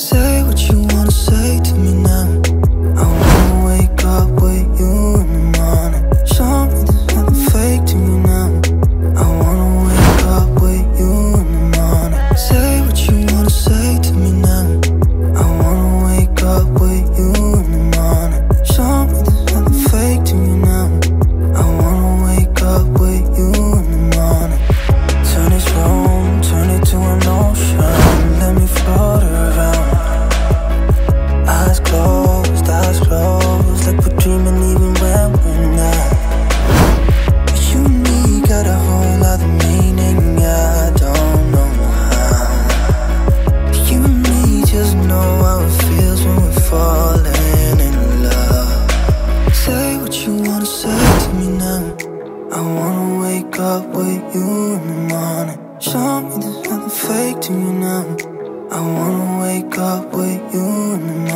So wanna say to me now? I wanna wake up with you in the morning. Show me there's nothing fake to you now. I wanna wake up with you in the morning.